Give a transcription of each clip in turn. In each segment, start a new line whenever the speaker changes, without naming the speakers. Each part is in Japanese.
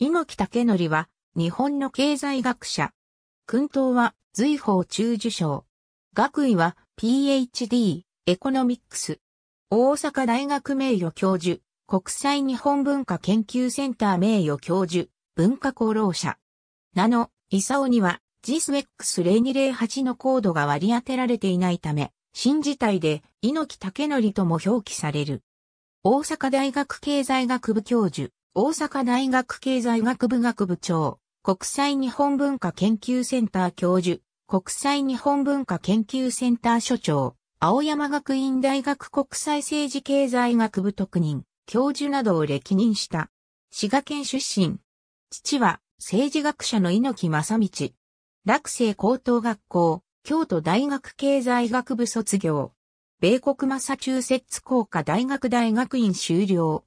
猪木武則は、日本の経済学者。訓東は、随法中受賞。学位は、PhD、エコノミックス。大阪大学名誉教授、国際日本文化研究センター名誉教授、文化功労者。名の、イサオには、JISWEX0208 のコードが割り当てられていないため、新字体で、猪木武則とも表記される。大阪大学経済学部教授、大阪大学経済学部学部長、国際日本文化研究センター教授、国際日本文化研究センター所長、青山学院大学国際政治経済学部特任、教授などを歴任した。滋賀県出身。父は政治学者の猪木正道。落成高等学校、京都大学経済学部卒業。米国マサチューセッツ工科大学大学院修了。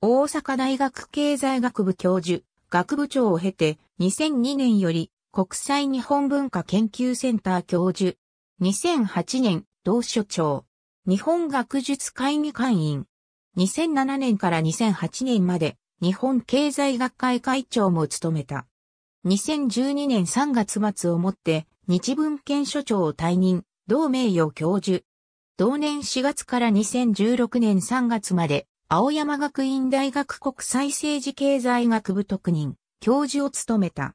大阪大学経済学部教授、学部長を経て、2002年より国際日本文化研究センター教授。2008年、同所長。日本学術会議会員。2007年から2008年まで日本経済学会会長も務めた。2012年3月末をもって日文献所長を退任、同名誉教授。同年4月から2016年3月まで青山学院大学国際政治経済学部特任、教授を務めた。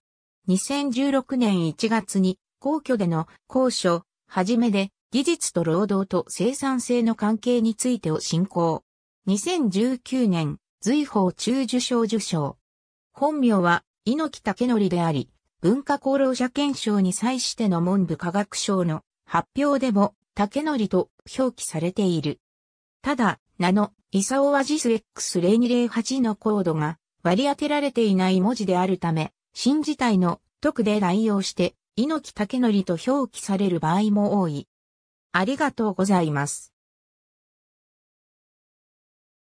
2016年1月に皇居での高所、はじめで技術と労働と生産性の関係についてを進行。2019年、随法中受賞受賞。本名は、猪木武則であり、文化功労者憲章に際しての文部科学省の発表でも、武則と表記されている。ただ、ナノ、イサオアジス X0208 のコードが割り当てられていない文字であるため、新字体の特で代用して、猪木武則と表記される場合も多い。ありがとうございます。